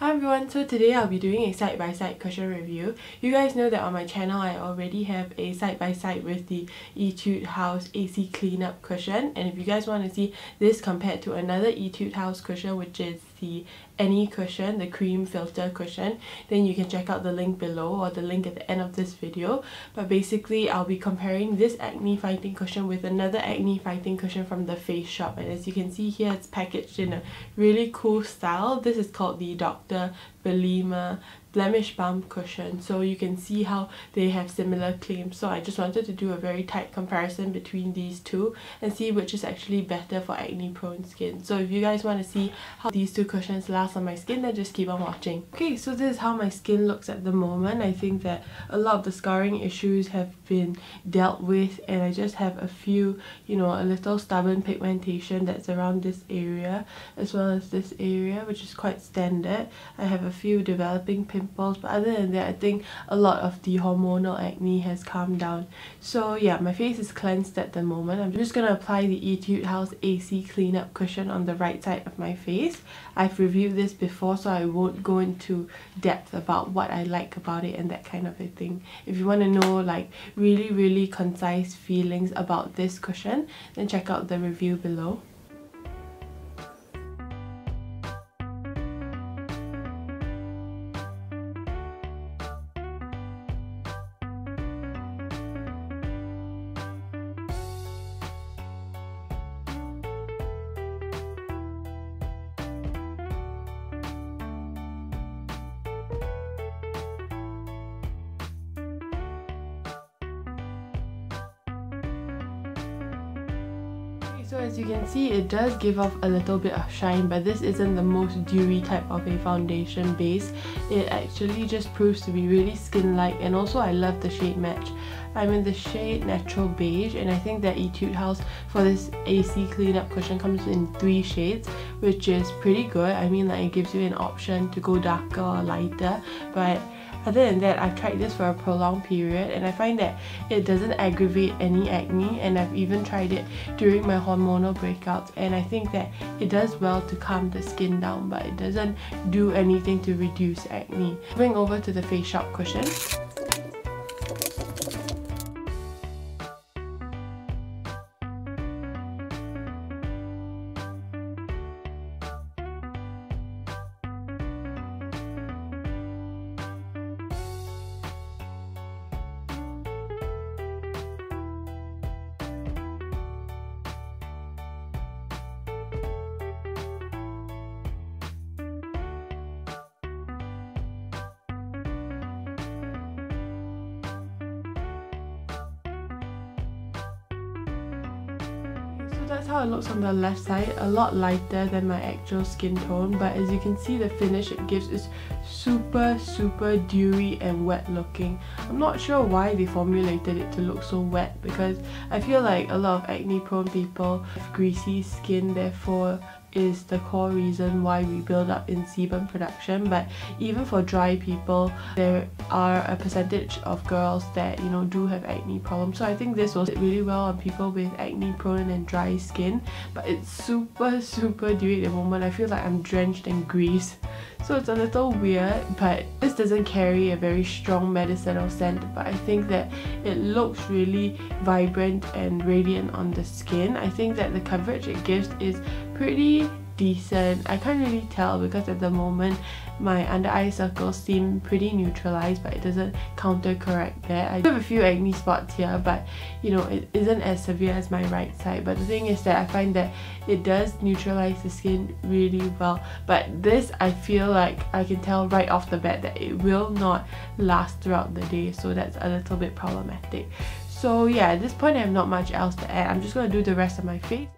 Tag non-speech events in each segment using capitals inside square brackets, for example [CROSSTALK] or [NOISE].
Hi everyone, so today I'll be doing a side-by-side -side cushion review. You guys know that on my channel I already have a side-by-side -side with the Etude House AC Cleanup cushion and if you guys want to see this compared to another Etude House cushion which is the any cushion, the cream filter cushion, then you can check out the link below or the link at the end of this video. But basically, I'll be comparing this acne fighting cushion with another acne fighting cushion from the Face Shop. And as you can see here, it's packaged in a really cool style. This is called the Dr. Belmeur blemish balm cushion so you can see how they have similar claims. So I just wanted to do a very tight comparison between these two and see which is actually better for acne prone skin. So if you guys want to see how these two cushions last on my skin then just keep on watching. Okay so this is how my skin looks at the moment. I think that a lot of the scarring issues have been dealt with and I just have a few you know a little stubborn pigmentation that's around this area as well as this area which is quite standard. I have a few developing pimples but other than that I think a lot of the hormonal acne has calmed down. So yeah my face is cleansed at the moment. I'm just gonna apply the Etude House AC cleanup cushion on the right side of my face. I've reviewed this before so I won't go into depth about what I like about it and that kind of a thing. If you want to know like really really concise feelings about this cushion then check out the review below So as you can see, it does give off a little bit of shine, but this isn't the most dewy type of a foundation base. It actually just proves to be really skin-like and also I love the shade match. I'm in the shade Natural Beige and I think that Etude House for this AC cleanup cushion comes in three shades which is pretty good. I mean like it gives you an option to go darker or lighter but other than that, I've tried this for a prolonged period and I find that it doesn't aggravate any acne and I've even tried it during my hormonal breakouts and I think that it does well to calm the skin down but it doesn't do anything to reduce acne. Moving over to the Face Shop cushion. That's how it looks on the left side. A lot lighter than my actual skin tone but as you can see the finish it gives is super super dewy and wet looking. I'm not sure why they formulated it to look so wet because I feel like a lot of acne prone people have greasy skin therefore is the core reason why we build up in sebum production. But even for dry people there are a percentage of girls that you know do have acne problems. So I think this will sit really well on people with acne prone and dry skin. But it's super [LAUGHS] super at the moment. I feel like I'm drenched in grease. So it's a little weird but this doesn't carry a very strong medicinal scent. But I think that it looks really vibrant and radiant on the skin. I think that the coverage it gives is pretty decent. I can't really tell because at the moment my under eye circles seem pretty neutralized but it doesn't counter correct there. I do have a few acne spots here but you know it isn't as severe as my right side but the thing is that I find that it does neutralize the skin really well but this I feel like I can tell right off the bat that it will not last throughout the day so that's a little bit problematic. So yeah, at this point I have not much else to add. I'm just to do the rest of my face.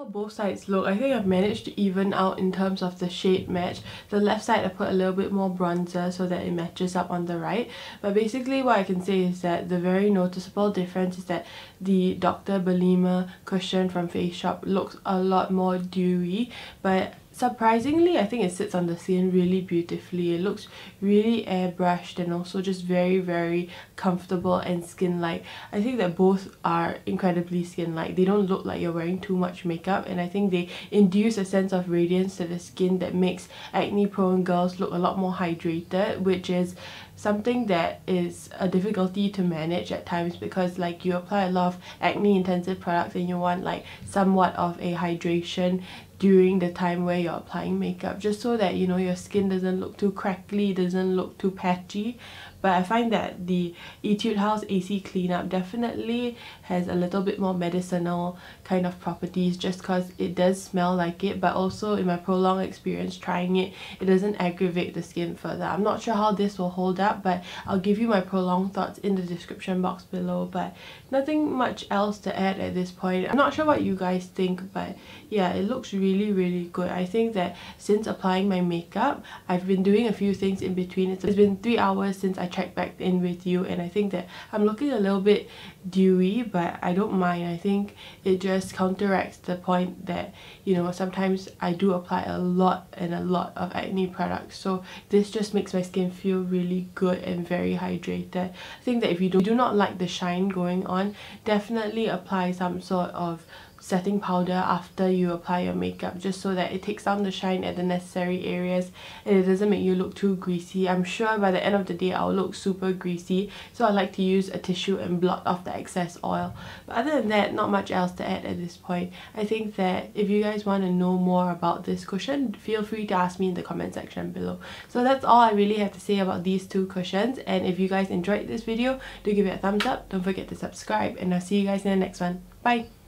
How both sides look. I think I've managed to even out in terms of the shade match. The left side I put a little bit more bronzer so that it matches up on the right. But basically what I can say is that the very noticeable difference is that the Dr. Belmeur cushion from Face Shop looks a lot more dewy. But surprisingly I think it sits on the skin really beautifully. It looks really airbrushed and also just very very comfortable and skin like I think that both are incredibly skin like they don't look like you're wearing too much makeup and I think they induce a sense of radiance to the skin that makes acne prone girls look a lot more hydrated which is something that is a difficulty to manage at times because like you apply a lot of acne intensive products and you want like somewhat of a hydration during the time where you're applying makeup just so that you know your skin doesn't look too crackly doesn't look too patchy but I find that the Etude House AC Cleanup definitely has a little bit more medicinal kind of properties just because it does smell like it but also in my prolonged experience trying it it doesn't aggravate the skin further. I'm not sure how this will hold up but I'll give you my prolonged thoughts in the description box below but nothing much else to add at this point. I'm not sure what you guys think but yeah it looks really really good. I think that since applying my makeup I've been doing a few things in between. It's been three hours since I checked back in with you and I think that I'm looking a little bit dewy but I don't mind. I think it just counteracts the point that you know sometimes I do apply a lot and a lot of acne products. So this just makes my skin feel really good and very hydrated. I think that if you do, do not like the shine going on definitely apply some sort of setting powder after you apply your makeup just so that it takes down the shine at the necessary areas and it doesn't make you look too greasy. I'm sure by the end of the day I'll look super greasy so I like to use a tissue and blot off the excess oil. But other than that, not much else to add at this point. I think that if you guys want to know more about this cushion, feel free to ask me in the comment section below. So that's all I really have to say about these two cushions and if you guys enjoyed this video, do give it a thumbs up, don't forget to subscribe and I'll see you guys in the next one. Bye!